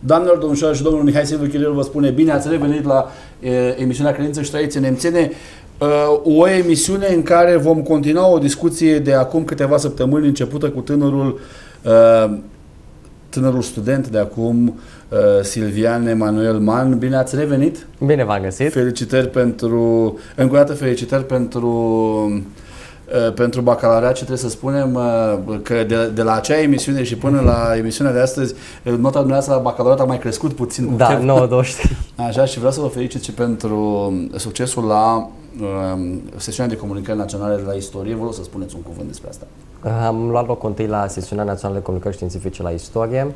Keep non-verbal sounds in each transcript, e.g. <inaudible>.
Doamnelor, domnișoare și domnul Mihai Silviu Chirilu vă spune bine ați revenit la e, emisiunea Credință și Trăiți Nemțene, uh, o emisiune în care vom continua o discuție de acum câteva săptămâni începută cu tânărul uh, tânărul student de acum, uh, Silvian Emanuel Man. Bine ați revenit! Bine v-am găsit! Felicitări pentru, încă o dată felicitări pentru uh, pentru bacalaureat, ce trebuie să spunem uh, că de, de la acea emisiune și până la emisiunea de astăzi, nota dumneavoastră la bacalaureat a mai crescut puțin. Da, 9,23. <laughs> Așa, și vreau să vă felicit și pentru succesul la uh, sesiunea de comunicări naționale de la istorie. Vă rog să spuneți un cuvânt despre asta. Am luat loc întâi la sesiunea națională de comunicări științifice la istorie,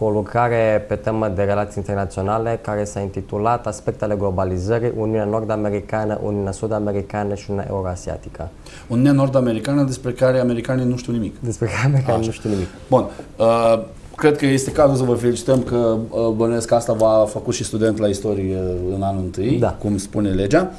cu o lucrare pe temă de relații internaționale care s-a intitulat Aspectele globalizării, Uniunea Nord-Americană, Uniunea Sud-Americană și Uniunea Euroasiatică. Uniunea Nord-Americană despre care americanii nu știu nimic. Despre care americanii nu știu nimic. Bun. Uh, cred că este cazul să vă felicităm că uh, bănuiesc că asta v-a făcut și student la istorie în anul întâi, Da. cum spune legea. Uh,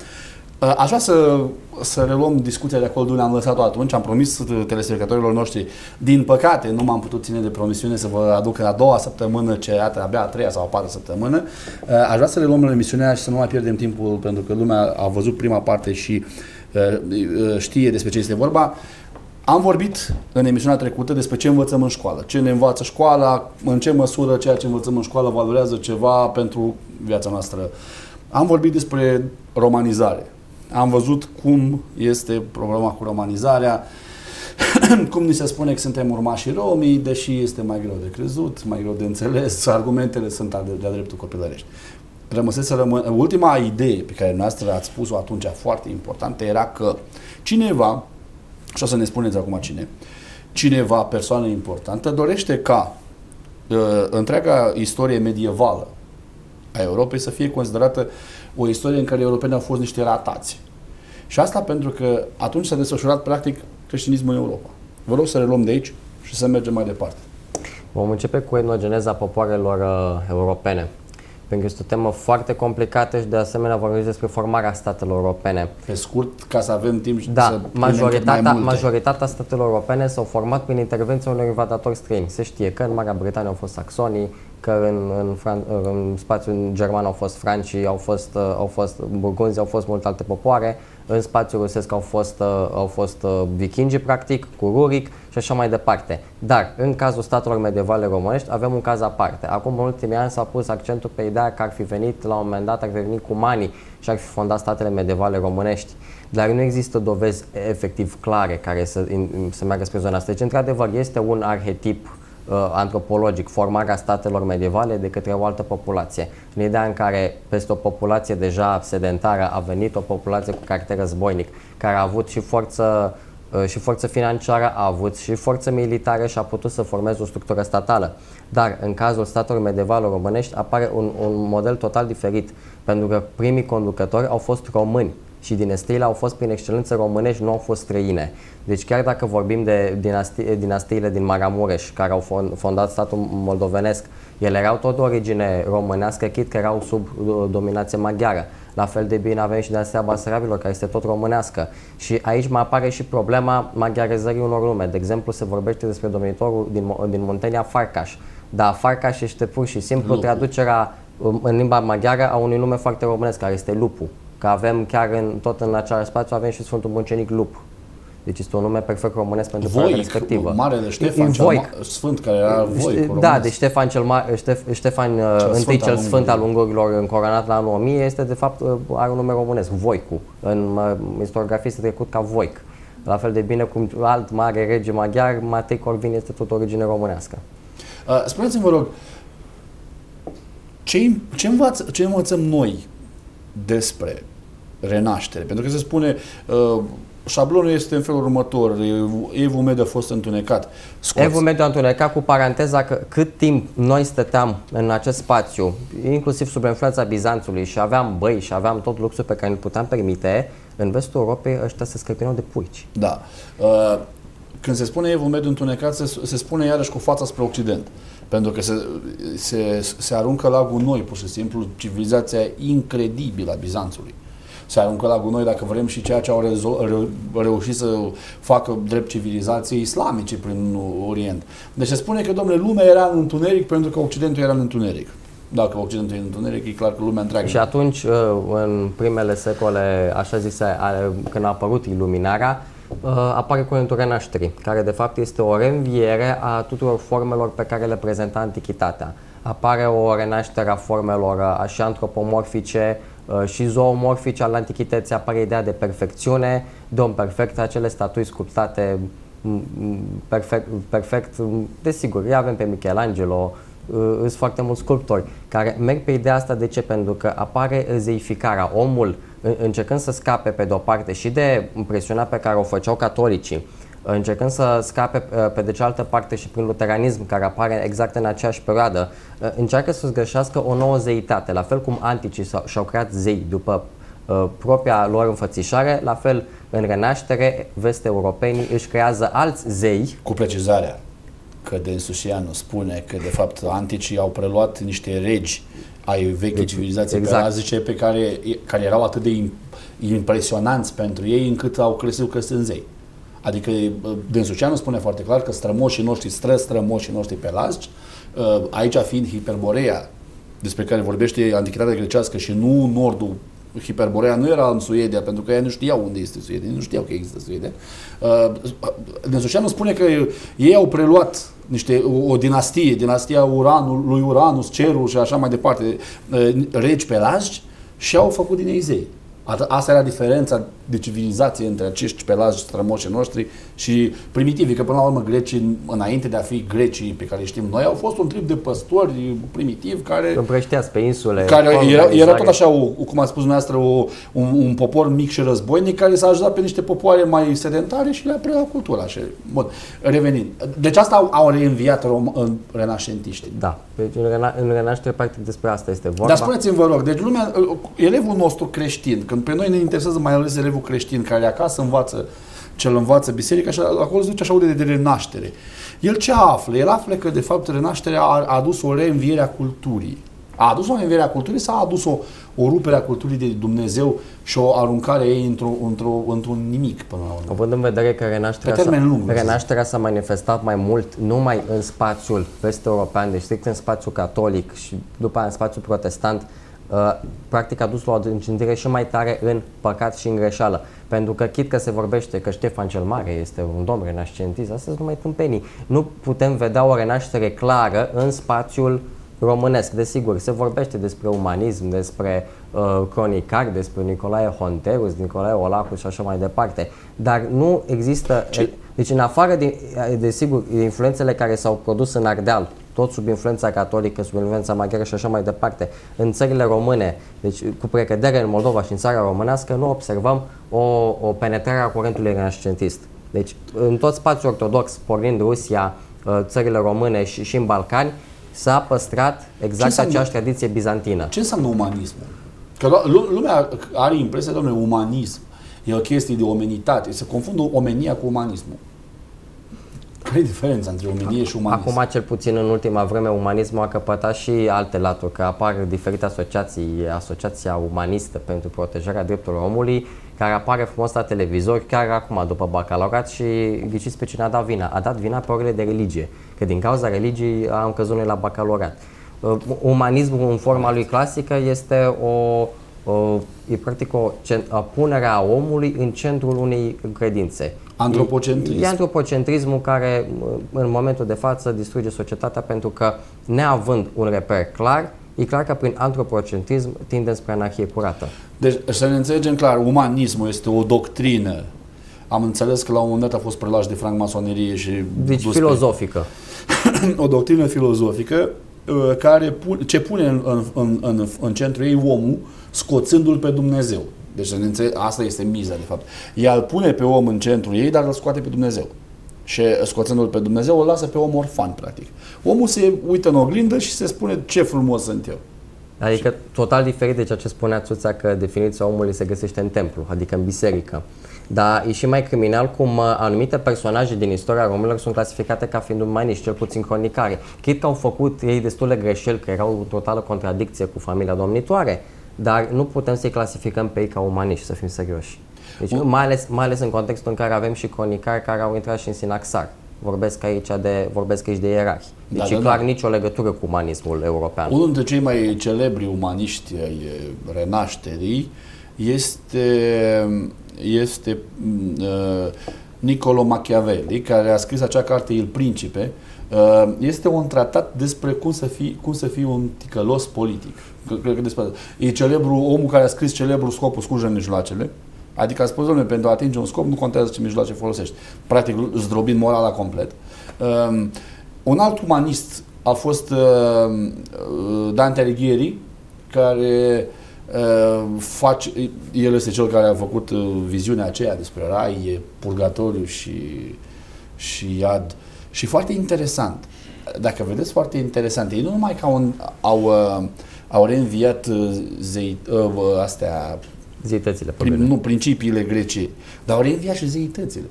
Aș vrea să, să reluăm discuția de acolo de unde am lăsat-o atunci. Am promis uh, telespectatorilor noștri, din păcate, nu m-am putut ține de promisiune să vă aduc în a doua săptămână, ce iată, abia a treia sau a patra săptămână. Uh, Aș vrea să reluăm în emisiunea și să nu mai pierdem timpul, pentru că lumea a văzut prima parte și uh, uh, știe despre ce este vorba. Am vorbit în emisiunea trecută despre ce învățăm în școală, ce ne învață școala, în ce măsură ceea ce învățăm în școală valorează ceva pentru viața noastră. Am vorbit despre romanizare. Am văzut cum este problema cu romanizarea, <clears throat> cum ni se spune că suntem urmașii romii, deși este mai greu de crezut, mai greu de înțeles, <laughs> argumentele sunt de- de-a dreptul copilărești. Rămăsese să rămân... Ultima idee pe care noastră ați spus-o atunci, foarte importantă, era că cineva, și o să ne spuneți acum cine, cineva, persoană importantă, dorește ca uh, întreaga istorie medievală a Europei să fie considerată o istorie în care europenii au fost niște ratați. Și asta pentru că atunci s-a desfășurat practic creștinismul în Europa. Vă rog să reluăm de aici și să mergem mai departe. Vom începe cu etnogeneza popoarelor uh, europene, pentru că este o temă foarte complicată și de asemenea vorbim despre formarea statelor europene. Pe scurt, ca să avem timp și să Da, punem cât majoritatea, mai multe. majoritatea statelor europene s-au format prin intervenția unor invadatori străini. Se știe că în Marea Britanie au fost saxonii, că în, în, Fran- în spațiul german au fost francii, au fost, uh, au fost burgunzi, au fost multe alte popoare, în spațiul rusesc au fost, uh, au fost uh, vikingii, practic, cu Ruric și așa mai departe. Dar, în cazul statelor medievale românești, avem un caz aparte. Acum, în ultimii ani, s-a pus accentul pe ideea că ar fi venit, la un moment dat, ar fi venit cu manii și ar fi fondat statele medievale românești. Dar nu există dovezi efectiv clare care să, in, să meargă spre zona asta. Deci, într-adevăr, este un arhetip uh, antropologic, formarea statelor medievale de către o altă populație. În ideea în care peste o populație deja sedentară a venit o populație cu caracter războinic, care a avut și forță uh, și forță financiară, a avut și forță militară și a putut să formeze o structură statală. Dar în cazul statelor medievale românești apare un, un model total diferit, pentru că primii conducători au fost români și dinastiile au fost prin excelență românești, nu au fost străine. Deci chiar dacă vorbim de dinasti- dinastiile din Maramureș, care au fon- fondat statul moldovenesc, ele erau tot de origine românească, chit că erau sub uh, dominație maghiară. La fel de bine avem și dinastia Basarabilor, care este tot românească. Și aici mai apare și problema maghiarizării unor lume. De exemplu, se vorbește despre domnitorul din, Mo- din Muntenia Farcaș. Dar Farcaș este pur și simplu Lupu. traducerea um, în limba maghiară a unui nume foarte românesc, care este Lupu. Că avem chiar în, tot în același spațiu avem și Sfântul Muncenic Lup. Deci este un nume perfect românesc pentru perioada Voic, respectivă. Marele Ștefan, În cel Voic. ma- Sfânt, care era Voic, da, românesc. deci Ștefan cel Mare, Ștef, Ștefan uh, Cel întâi Sfânt cel al Sfânt al Ungurilor. Ungurilor încoronat la anul 1000 este de fapt uh, are un nume românesc, Voicu. În uh, istoriografie este trecut ca Voic. La fel de bine cum alt mare rege maghiar, Matei Corvin este tot origine românească. Uh, spuneți-mi, vă rog, ce, ce, învață, ce învățăm noi despre renaștere? Pentru că se spune, uh, șablonul este în felul următor, Evul Mediu a fost întunecat. Scoți. Evul mediu a întunecat cu paranteza că cât timp noi stăteam în acest spațiu, inclusiv sub influența Bizanțului și aveam băi și aveam tot luxul pe care îl puteam permite, în vestul Europei ăștia se scăpinau de purci. Da. Uh, când se spune Evul Mediu întunecat, se, se spune iarăși cu fața spre Occident. Pentru că se, se, se aruncă la gunoi, pur și simplu, civilizația incredibilă a Bizanțului. Se aruncă la gunoi, dacă vrem, și ceea ce au rezo- reu- reușit să facă drept civilizație islamice prin Orient. Deci se spune că, domnule, lumea era în întuneric pentru că Occidentul era în întuneric. Dacă Occidentul e întuneric, e clar că lumea întreagă. Și atunci, uh, în primele secole, așa zise, când a apărut iluminarea, uh, apare curentul renașterii, care de fapt este o reînviere a tuturor formelor pe care le prezenta antichitatea. Apare o renaștere a formelor uh, și antropomorfice și zoomorfice al antichității, apare ideea de perfecțiune, de om perfect, acele statui sculptate perfect, perfect, desigur, îi avem pe Michelangelo, sunt foarte mulți sculptori care merg pe ideea asta. De ce? Pentru că apare zeificarea. Omul încercând să scape pe de-o parte și de presiunea pe care o făceau catolicii, încercând să scape pe de cealaltă parte și prin luteranism, care apare exact în aceeași perioadă, încearcă să-ți găsească o nouă zeitate, la fel cum anticii și-au creat zei după uh, propria lor înfățișare, la fel în renaștere, vest europenii își creează alți zei. Cu precizarea că Densușianu spune că de fapt anticii au preluat niște regi ai vechi deci, civilizații exact. zice, pe care, care erau atât de impresionanți pentru ei încât au crescut că sunt zei. Adică Densușianu spune foarte clar că strămoșii noștri, stră strămoșii noștri pelasgi, ă, aici fiind Hiperborea, despre care vorbește antichitatea grecească și nu nordul Hiperborea nu era în Suedia, pentru că ei nu știau unde este Suedia, nu știau că există Suedia. Uh, Nesușeanu spune că ei au preluat niște, o, o dinastie, dinastia Uranul, lui Uranus, Cerul și așa mai departe, uh, regi pelagici și au făcut din ei zei. Asta era diferența de civilizație între acești pelaji strămoși noștri și primitivi, că până la urmă grecii, înainte de a fi grecii pe care știm noi, au fost un trip de păstori primitivi care... Împrășteați pe insule. Care era, era tot așa, o, cum a spus dumneavoastră, o, un, un, popor mic și războinic care s-a ajutat pe niște popoare mai sedentare și le-a preluat cultura. Și, bun, revenind. Deci asta au, au reînviat rom, în renașentiști. Da. Deci în, rena, în renaștere, practic, despre asta este vorba. Dar spuneți-mi, vă rog, deci lumea, elevul nostru creștin, când pe noi ne interesează mai ales elevul creștin care acasă învață cel învață biserica și acolo se duce așa aude de renaștere. El ce află? El află că de fapt renașterea a adus o reînviere a culturii. A adus o reînviere a culturii sau a adus o, o rupere a culturii de Dumnezeu și o aruncare ei într-o, într-o, într-un nimic până la urmă? Având în vedere că renașterea, s-a, lung, renașterea s-a manifestat mai mult numai în spațiul vest-european, deci strict în spațiul catolic și după aia în spațiul protestant, Uh, practic a dus la o încintire și mai tare în păcat și în greșeală. Pentru că chit că se vorbește că Ștefan cel Mare este un domn renascentist, asta sunt numai tâmpenii. Nu putem vedea o renaștere clară în spațiul românesc. Desigur, se vorbește despre umanism, despre uh, cronicari, despre Nicolae Honterus, Nicolae Olacu și așa mai departe. Dar nu există... Ce? Deci, în afară de, desigur, influențele care s-au produs în Ardeal, tot sub influența catolică, sub influența maghiară și așa mai departe. În țările române, deci cu precădere în Moldova și în țara românească, nu observăm o, o penetrare a curentului renascentist. Deci în tot spațiul ortodox, pornind Rusia, uh, țările române și, și în Balcani, s-a păstrat exact înseamnă, aceeași tradiție bizantină. Ce înseamnă umanismul? Că lumea are impresia, domnule, umanism e o chestie de omenitate. Se confundă omenia cu umanismul. Care e diferența între omenie și umanism? Acum, cel puțin în ultima vreme, umanismul a căpătat și alte laturi, că apar diferite asociații, Asociația Umanistă pentru Protejarea Drepturilor Omului, care apare frumos la televizor, chiar acum, după bacalaureat și ghiciți pe cine a dat vina. A dat vina pe orele de religie, că din cauza religiei am căzut noi la bacalaureat. Uh, umanismul în forma lui clasică este o e practic o punere a omului în centrul unei credințe. Antropocentrism. E, e antropocentrismul care în momentul de față distruge societatea pentru că neavând un reper clar, e clar că prin antropocentrism tindem spre anarhie curată. Deci să ne înțelegem clar, umanismul este o doctrină. Am înțeles că la un moment dat a fost prelaș de francmasonerie și... Deci filozofică. Pe... <coughs> o doctrină filozofică uh, care pun, ce pune în, în, în, în, în centru ei omul scoțându-l pe Dumnezeu. Deci asta este miza, de fapt. Ea îl pune pe om în centrul ei, dar îl scoate pe Dumnezeu. Și scoțându-l pe Dumnezeu, îl lasă pe om orfan, practic. Omul se uită în oglindă și se spune ce frumos sunt eu. Adică total diferit de ceea ce spunea Țuța că definiția omului se găsește în templu, adică în biserică. Dar e și mai criminal cum uh, anumite personaje din istoria românilor sunt clasificate ca fiind umaniști, cel puțin cronicare. Chit că au făcut ei destule greșeli, că erau o totală contradicție cu familia domnitoare, dar nu putem să-i clasificăm pe ei ca umaniști, să fim serioși. Deci, mai ales, mai ales în contextul în care avem și cronicari care au intrat și în Sinaxar. Vorbesc aici de, vorbesc aici de ierarhi. Deci da, e da, clar da. nicio legătură cu umanismul european. Unul dintre cei mai celebri umaniști ai renașterii este, este uh, Niccolo Machiavelli, care a scris acea carte Il Principe. Uh, este un tratat despre cum să fii, cum să fii un ticălos politic. Cred că despre E celebru, omul care a scris celebru scopul scurge mijloacele. Adică a spus, domnule, pentru a atinge un scop nu contează ce mijloace folosești. Practic, zdrobind morala complet. Uh, un alt umanist a fost uh, Dante Alighieri, care uh, face, el este cel care a făcut uh, viziunea aceea despre rai, purgatoriu și, și iad. Și foarte interesant. Dacă vedeți, foarte interesant. Ei nu numai că au, au, uh, au reînviat uh, zei, uh, astea Zeitățile. Prim, nu, principiile grece, dar au reînviat și zeitățile.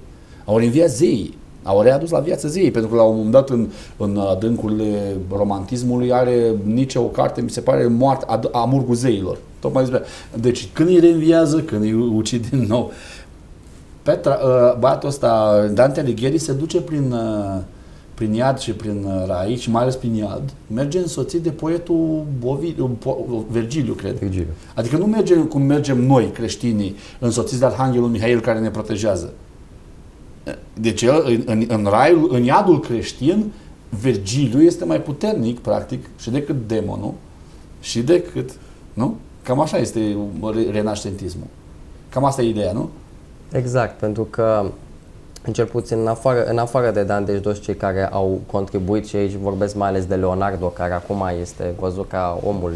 Au reînviat zeii au readus la viață zeii, pentru că la un moment dat în, în adâncurile romantismului are nici o carte, mi se pare, moarte, ad, amurgul zeilor. Tocmai despre. Deci când îi reînviază, când îi ucid din nou. Petra, uh, băiatul ăsta, Dante Alighieri, se duce prin, uh, prin iad și prin uh, rai, și mai ales prin iad, merge însoțit de poetul Bovidiu, Vergiliu, cred. Virgiliu. Adică nu merge cum mergem noi, creștinii, însoțiți de Arhanghelul Mihail care ne protejează deci el, în, în, în raiul, în iadul creștin, Virgiliu este mai puternic, practic, și decât demonul, și decât, nu? Cam așa este renaștentismul. Cam asta e ideea, nu? Exact, pentru că în cel puțin în afară, în afară de Dan, deci toți cei care au contribuit și aici vorbesc mai ales de Leonardo, care acum este văzut ca omul,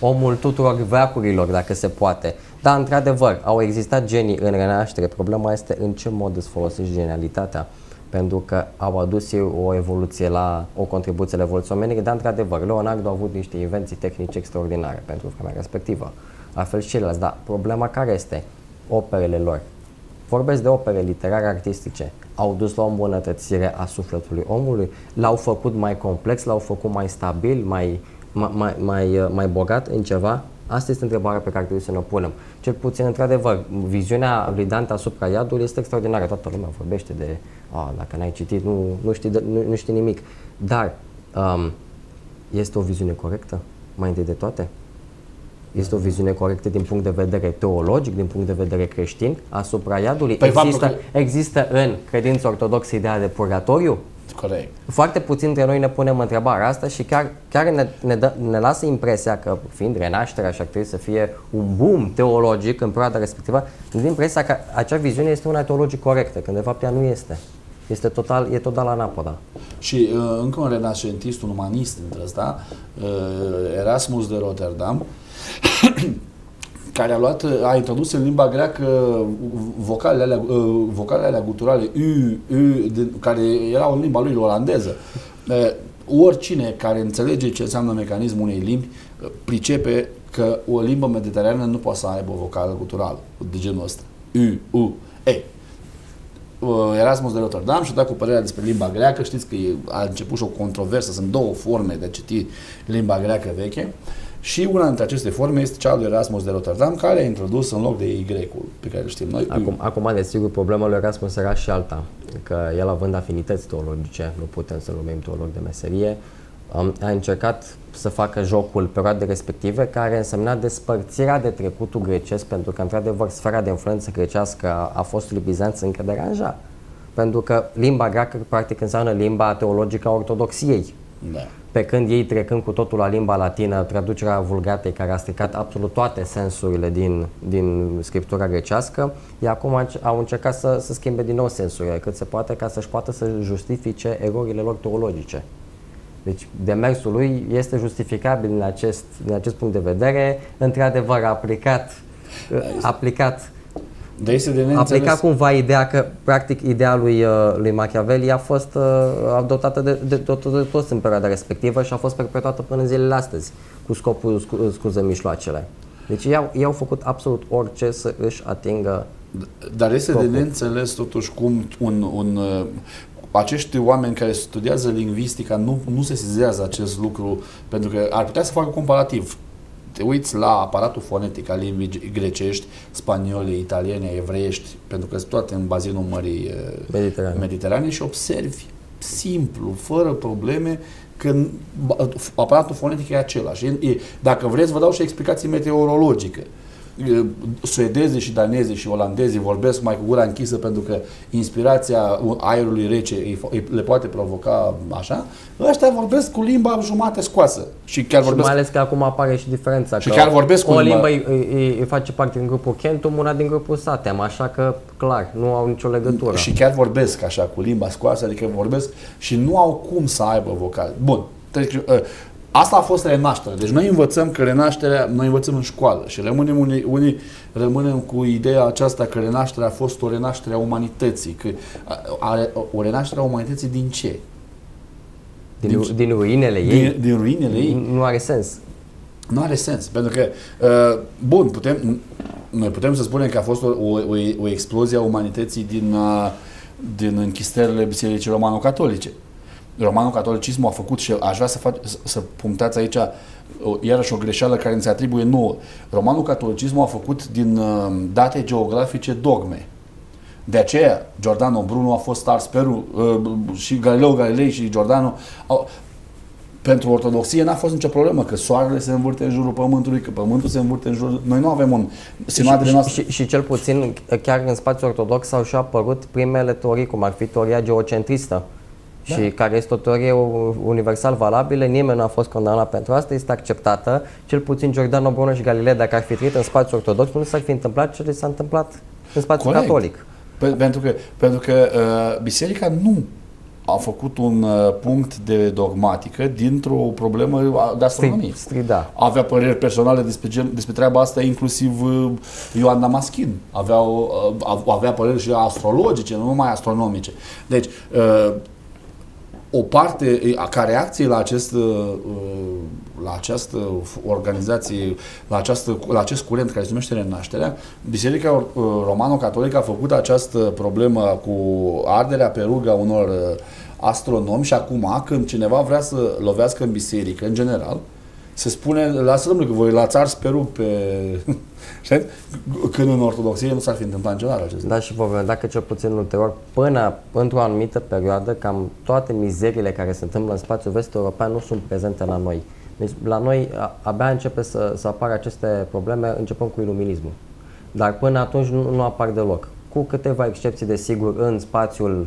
omul tuturor veacurilor, dacă se poate. Dar, într-adevăr, au existat genii în renaștere. Problema este în ce mod îți folosești genialitatea. Pentru că au adus ei o evoluție la o contribuție la evoluția omenirii, dar, într-adevăr, Leonardo a avut niște invenții tehnice extraordinare pentru vremea respectivă. La fel și ceilalți. Dar problema care este? Operele lor. Vorbesc de opere literare artistice. Au dus la o îmbunătățire a sufletului omului, l-au făcut mai complex, l-au făcut mai stabil, mai, mai, mai, mai, mai bogat în ceva Asta este întrebarea pe care trebuie să ne o punem. Cel puțin, într-adevăr, viziunea lui Dante asupra iadului este extraordinară. Toată lumea vorbește de, a, dacă n-ai citit, nu, nu, știi, nu, nu știi nimic. Dar um, este o viziune corectă, mai întâi de toate? Este o viziune corectă din punct de vedere teologic, din punct de vedere creștin, asupra iadului? Păi există, că... există în credința ortodoxă ideea de purgatoriu? Corect. Foarte puțin dintre noi ne punem întrebarea asta și chiar, chiar ne, ne, dă, ne lasă impresia că, fiind renașterea și ar trebui să fie un boom teologic în perioada respectivă, ne dă impresia că acea viziune este una teologic corectă, când de fapt ea nu este. Este total, e total anapoda. Și uh, încă un renașentist, un umanist dintre ăsta, uh, Erasmus de Rotterdam, care a luat, a introdus în limba greacă vocalele alea, uh, vocalele alea guturale U, U, de, care erau în limba lui olandeză. Uh, oricine care înțelege ce înseamnă mecanismul unei limbi uh, pricepe că o limbă mediteraneană nu poate să aibă o vocală guturală de genul ăsta. U, U. E, Erasmus de Rotterdam și-a dat cu părerea despre limba greacă. Știți că a început și o controversă, sunt două forme de a citi limba greacă veche. Și una dintre aceste forme este cea lui Erasmus de Rotterdam, care a introdus în loc de Y-ul pe care îl știm noi. Acum, acum desigur, problema lui Erasmus era și alta, că el având afinități teologice, nu putem să-l numim teolog de meserie, a încercat să facă jocul perioadei respective, care însemna despărțirea de trecutul grecesc, pentru că, într-adevăr, sfera de influență grecească a, a fostului Bizanț încă deranja. Pentru că limba greacă, practic, înseamnă limba teologică a ortodoxiei. Da. Pe când ei trecând cu totul la limba latină, traducerea vulgatei care a stricat absolut toate sensurile din, din scriptura grecească, ei acum au încercat să, să schimbe din nou sensurile cât se poate ca să-și poată să justifice erorile lor teologice. Deci demersul lui este justificabil din acest, din acest punct de vedere, într-adăvăr aplicat, aplicat de este de aplica cumva ideea că, practic, ideea lui, uh, lui Machiavelli a fost uh, adoptată de, de, de, de, de toți în perioada respectivă și a fost perpetuată până în zilele astăzi, cu scopul scu, scuză mișloacele. Deci ei au, ei au făcut absolut orice să își atingă Dar este scopul. de neînțeles totuși cum un, un, uh, acești oameni care studiază lingvistica nu, nu se sizează acest lucru pentru că ar putea să facă comparativ te uiți la aparatul fonetic al limbii grecești, spaniole, italiene, evreiești, pentru că sunt toate în bazinul Mării Mediterane, Mediterane și observi simplu, fără probleme, că aparatul fonetic e același. E, dacă vreți, vă dau și explicații meteorologice suedeze și daneze și olandezi vorbesc mai cu gura închisă pentru că inspirația aerului rece le poate provoca așa, ăștia vorbesc cu limba jumate scoasă. Și chiar vorbesc... Și mai ales că acum apare și diferența. Și că chiar vorbesc cu o limbă limba... îi, face parte din grupul Kentum, una din grupul Satem, așa că clar, nu au nicio legătură. Și chiar vorbesc așa cu limba scoasă, adică vorbesc și nu au cum să aibă vocal. Bun, deci, Asta a fost renașterea. Deci noi învățăm că renașterea, noi învățăm în școală și rămânem unii, unii rămânem cu ideea aceasta că renașterea a fost o renaștere a umanității. Că are o renaștere a umanității din ce? Din, din, din ruinele ei? Din, din ruinele ei? Nu are sens. Nu are sens, pentru că, uh, bun, putem, noi putem să spunem că a fost o, o, o explozie a umanității din, uh, din închisterile Bisericii Romano-Catolice. Romanul catolicismul a făcut și aș vrea să, fac, să punctați aici iarăși o greșeală care îmi se atribuie nouă. Romanul catolicismul a făcut din uh, date geografice dogme. De aceea, Giordano Bruno a fost ars Peru uh, și Galileo Galilei și Giordano au, pentru ortodoxie n-a fost nicio problemă, că soarele se învârte în jurul pământului, că pământul se învârte în jurul... Noi nu avem un sinodele noastre. Și, și, și cel puțin, chiar în spațiul ortodox au și apărut primele teorii, cum ar fi teoria geocentristă, da. și care este o teorie universal valabilă, nimeni nu a fost condamnat pentru asta, este acceptată, cel puțin Giordano Bruno și Galilei, dacă ar fi trăit în spațiul ortodox, nu s-ar fi întâmplat ce s-a întâmplat în spațiul Corect. catolic. Pentru că, pentru că uh, biserica nu a făcut un uh, punct de dogmatică dintr-o problemă de astronomie. Stri, da. Avea păreri personale despre, gen, despre treaba asta, inclusiv uh, Ioan Damaschin. Avea, uh, avea păreri și astrologice, nu numai astronomice. Deci, uh, o parte, ca reacție la, acest, uh, la această organizație, la, această, la acest curent care se numește Renașterea, Biserica uh, Romano-Catolică a făcut această problemă cu arderea pe rugă unor uh, astronomi și acum, când cineva vrea să lovească în biserică, în general, se spune, lasă domnule că voi l-ați ars pe rug pe <laughs> Știi? Când în ortodoxie nu s-ar fi întâmplat niciodată acest Da, și vom vedea că cel puțin ulterior, până într-o anumită perioadă, cam toate mizerile care se întâmplă în spațiul vest european nu sunt prezente la noi. Deci la noi abia începe să, să apară aceste probleme, începând cu iluminismul. Dar până atunci nu, nu apar deloc. Cu câteva excepții, desigur, în spațiul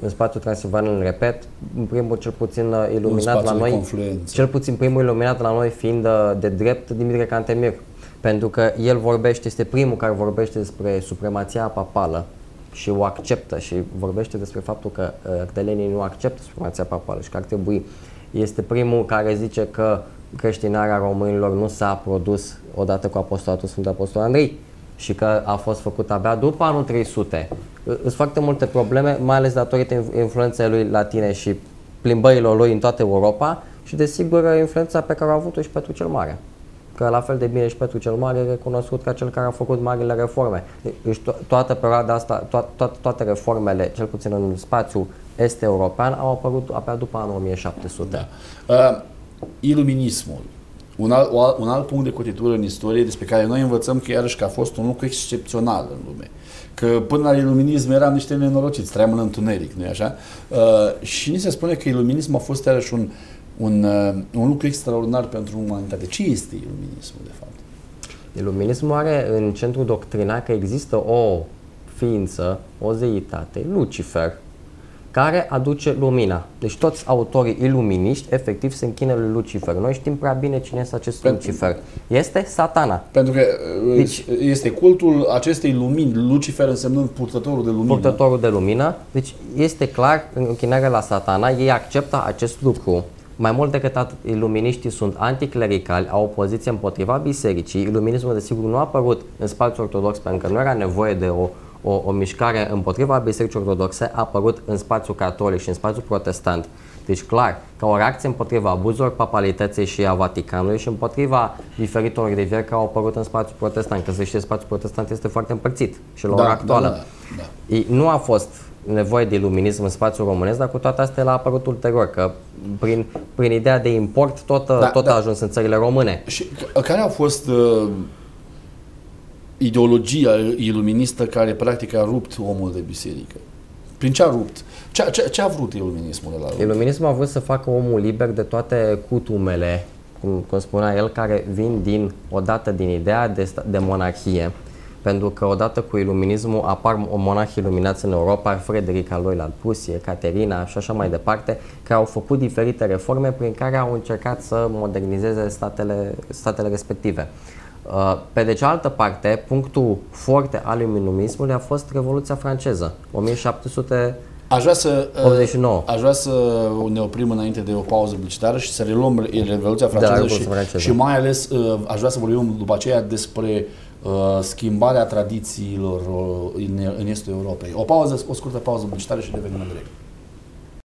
în spațiul transilvanean, repet, primul cel puțin uh, iluminat la noi, cel puțin primul iluminat la noi fiind uh, de drept Dimitrie Cantemir, pentru că el vorbește, este primul care vorbește despre supremația papală și o acceptă și vorbește despre faptul că artelenii uh, nu acceptă supremația papală și că ar trebui. Este primul care zice că creștinarea românilor nu s-a produs odată cu apostolatul Sfântul Apostol Andrei și că a fost făcut abia după anul 300. Sunt foarte multe probleme, mai ales datorită influenței lui latine și plimbărilor lui în toată Europa și desigur influența pe care a avut-o și Petru cel Mare că la fel de bine și Petru cel Mare e recunoscut ca cel care a făcut marile reforme. Deci to- toată perioada asta, to- to- toate reformele, cel puțin în spațiu este european, au apărut abia după anul 1700. Da. Uh, iluminismul, un alt, un alt punct de cotitură în istorie despre care noi învățăm că iarăși că a fost un lucru excepțional în lume. Că până la iluminism eram niște nenorociți, trăiam în întuneric, nu-i așa? Uh, și ni se spune că iluminismul a fost iarăși un, un, uh, un lucru extraordinar pentru umanitate. Ce este iluminismul, de fapt? Iluminismul are în centru doctrina că există o ființă, o zeitate, Lucifer, care aduce lumina. Deci toți autorii iluminiști efectiv se închină lui Lucifer. Noi știm prea bine cine este acest pentru, Lucifer. Este satana. Pentru că uh, deci, este cultul acestei lumini, Lucifer însemnând purtătorul de lumină. Purtătorul de lumină. Deci este clar închinarea la satana. Ei acceptă acest lucru. Mai mult decât atât, iluminiștii sunt anticlericali, au o poziție împotriva bisericii. Iluminismul, desigur, nu a apărut în spațiul ortodox pentru că nu era nevoie de o, o, o mișcare împotriva bisericii ortodoxe, a apărut în spațiul catolic și în spațiul protestant. Deci, clar, ca o reacție împotriva abuzurilor papalității și a Vaticanului și împotriva diferitor rivieri care au apărut în spațiul protestant, că se știe, spațiul protestant este foarte împărțit și la da, ora actuală. Da, da, da. Nu a fost nevoie de iluminism în spațiul românesc, dar cu toate astea l-a apărut ulterior, că prin, prin ideea de import tot, da, tot da. a ajuns în țările române. Și care a fost uh, ideologia iluministă care practic a rupt omul de biserică? Prin ce a rupt? Ce, ce, ce a vrut iluminismul de la rupt? Iluminismul a vrut să facă omul liber de toate cutumele, cum, cum spunea el, care vin din, odată din ideea de, de monarhie, pentru că odată cu iluminismul apar monahi iluminați în Europa, Frederic al II-lea al Prusie, Caterina și așa mai departe, care au făcut diferite reforme prin care au încercat să modernizeze statele, statele respective. Uh, pe de cealaltă parte, punctul foarte al iluminismului a fost Revoluția franceză, 1700 Aș vrea, să, 89. Uh, aș vrea să ne oprim înainte de o pauză publicitară și să reluăm Revoluția franceză, da, și, franceză. și mai ales uh, aș vrea să vorbim după aceea despre uh, schimbarea tradițiilor uh, în, în estul Europei. O pauză, o scurtă pauză publicitară și revenim în direct.